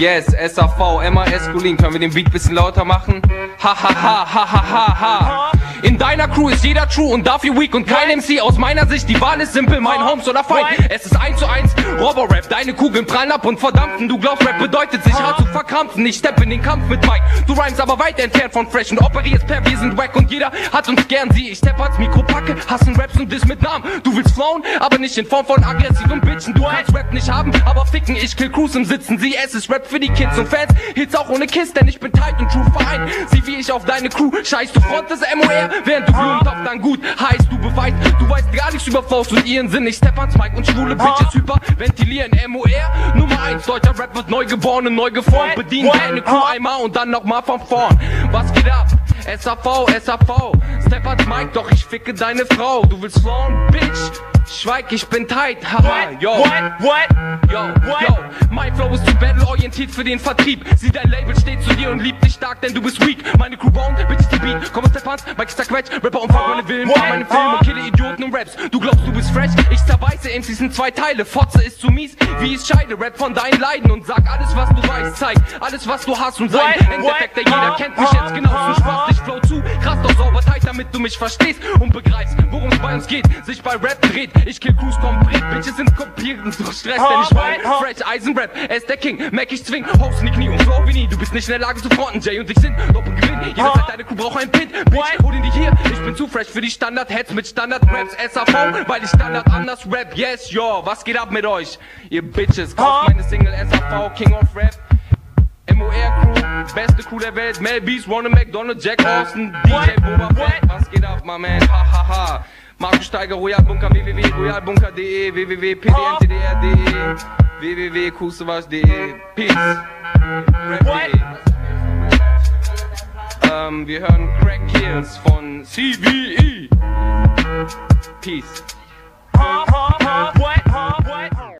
Yes, SAV, MAS Kulin. Können wir den Beat bisschen lauter machen? Ha ha ha ha ha ha ha. In deiner Crew ist jeder true und dafür weak und kein MC aus meiner Sicht. Die Wahl ist simpel, mein Homes oder Feind. Es ist eins zu eins Robber-Rap. Deine Kugeln prallen ab und verdampfen. Du glaubst, Rap bedeutet sich hart zu verkrampfen. Ich steppe in den Kampf mit Mike. Du rhymes aber weit entfernt von fresh und operierst per wir sind wack und jeder hat uns gern. Sie, ich steppe als Mikro packe, hassen Raps und Diss mit Namen. Du willst flown, aber nicht in Form von aggressiven Bitchen. Du kannst Rap nicht haben, aber ficken. Ich kill Crews im Sitzen. Sie, es ist Rap für die Kids und Fans. Hits auch ohne Kiss, denn ich bin tight und true wie ich auf deine Crew scheiß. Du front das MOR, während du blühend auf dann gut heißt. Du beweist, du weißt gar nichts über Faust und ihren Sinn. Ich step ans Mike und schwule Bitches hyperventilieren. MOR Nummer 1, deutscher Rap wird neu geboren und neu geformt. Bedient deine Crew einmal und dann nochmal von vorn. Was geht ab? SAV, SAV. Step ans Mike, doch ich ficke deine Frau. Du willst flauen, Bitch. Schweig, ich bin tight, haha, yo. What? What? Yo, yo, mein Flow ist zu battle-orientiert für den Vertrieb. Sieh, dein Label steht zu dir und liebt dich stark, denn du bist weak. Meine Crew bauen, bitches die Beat. Komm aus der Pants, Mike ist der Quetsch. Rapper umfang meine Willen, fahr meine Filme, kille Idioten und Raps. Du glaubst, du bist fresh, ich zerreiße MCs in zwei Teile. Fotze ist zu mies, wie ich scheide. Rap von deinen Leiden und sag alles, was du weißt. Zeig alles, was du hast und sei What? ein Endeffekt, der jeder What? kennt mich jetzt genau. Du Spaß, ich flow zu, krass doch sauber tight, damit du mich verstehst und begreifst, es bei uns geht. Sich bei Rap dreht, ich kill Crews komplett. Bitches sind kopiert und so Stress, denn ich Huh? Fresh Eisenrap, er ist der King. Mac, ich zwing, Host in die Knie und flow wie nie. Du bist nicht in der Lage zu fronten, Jay und ich sind Doppelgewinn. Jederzeit deine Crew braucht ein Pin. Bitch, hol ihn dir hier. Ich bin zu fresh für die Standard-Heads mit Standard-Raps. SAV, weil ich Standard anders rap. Yes, yo, was geht ab mit euch? Ihr Bitches, kauft meine Single SAV, King of Rap. MOR Crew, beste Crew der Welt. Mel Beast, Ronald McDonald, Jack Austin, DJ Boba Fett. Was geht ab, my man? Ha ha ha. Markus Steiger, Royal Bunker, www.royalbunker.de, www.pdntdr.de, www.kusewasch.de. Peace. Rap.de. Ähm, wir hören Crack Kills von CVE. Peace.